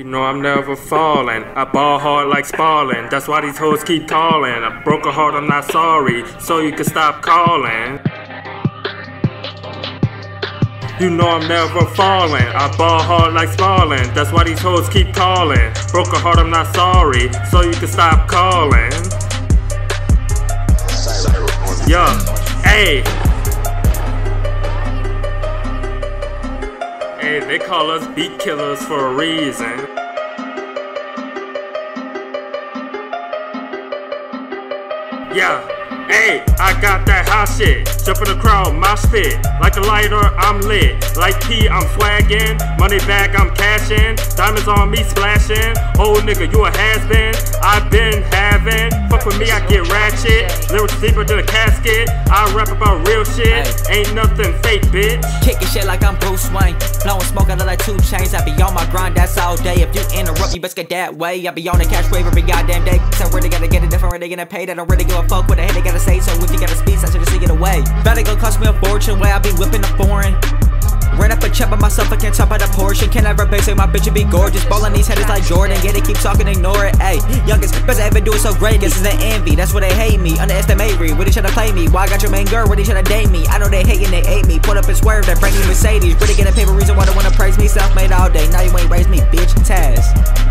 You know I'm never falling. I ball hard like Spalding. That's why these hoes keep calling. I broke a heart, I'm not sorry. So you can stop calling. You know I'm never falling. I ball hard like Spalding. That's why these hoes keep calling. Broke a heart, I'm not sorry. So you can stop calling. Yeah. Hey. Hey, they call us beat killers for a reason. Yeah. Hey, I got that hot shit. Jump in the crowd, my spit. Like a lighter, I'm lit. Like P, I'm swaggin'. Money bag, I'm cashin'. Diamonds on me splashing. Old nigga, you a has been. I've been Fuck me, I get ratchet. Lyrics deeper than a casket. I rap about real shit. Ain't nothing fake, bitch. Kicking shit like I'm Bruce Wayne. Blowing smoke out of like two chains. I be on my grind, that's all day. If you interrupt, you best get that way. I be on the cash wave every goddamn day. So really gotta get it different, really gonna pay. I don't really give a fuck what the hell they gotta say. So if you gotta speed, I should just get away. Better go cost me a fortune, way I be whipping a foreign. By myself, I can't talk about a portion. Can't ever basic, my bitch would be gorgeous. Ballin' these headers like Jordan, get it, keep talking, ignore it. Ayy, youngest, best I ever do it so great. Guess it's an envy, that's why they hate me. Underestimate me, where they tryna play me. Why I got your main girl, where they tryna date me. I know they hate and they hate me. Put up and swerve, that bring me Mercedes. Really get a paper reason why they wanna praise me. Self made all day, now you ain't raise me, bitch. Taz.